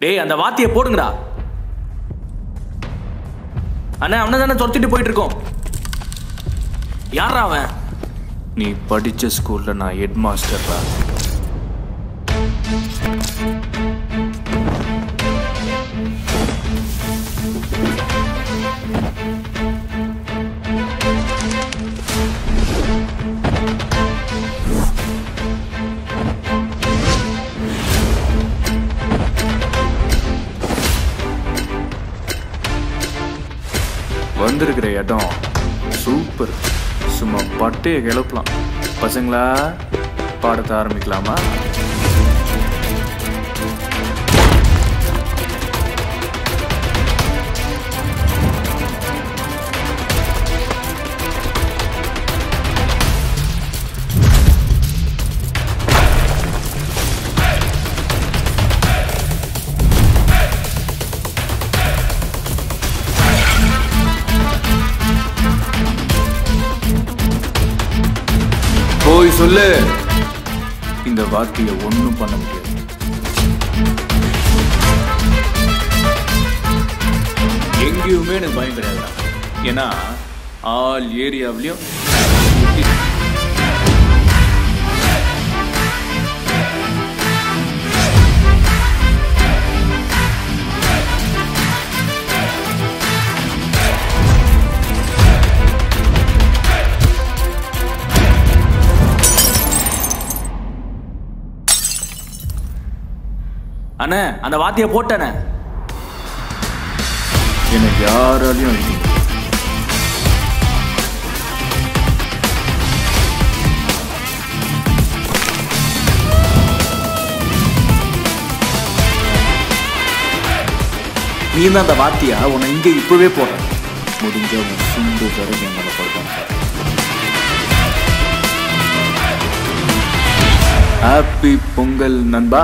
டேய் அந்த வாத்தியை போடுங்கடா. அண்ணா அவனை தானே துரத்திட்டு போயிட்டு இருக்கோம் யாரா அவன்? நீ படிச்ச ஸ்கூல்ல நான் ஹெட் மாஸ்டர்ரா வந்திருக்கிற இடம் சூப்பர் சும்மா பட்டையை கிளப்பலாம். பசங்களா பாடத்தை ஆரம்பிக்கலாமா? சொல்லு. இந்த வார்த்தையை ஒன்றும் பண்ண முடியாது. எங்கேயுமே எனக்கு பயம் கிடையாது ஏன்னா ஆல் ஏரியாவிலையும் அண்ணே அந்த வாத்தியை போட்டேனே. என்னை யாராலையும். நீ தான் அந்த வாத்தியா? உன்னை இங்கே இப்பவே போடுறேன். முடிஞ்ச உன் சுண்டு பிறகு எங்களை படுத்தாங்க ஹாப்பி பொங்கல் நண்பா.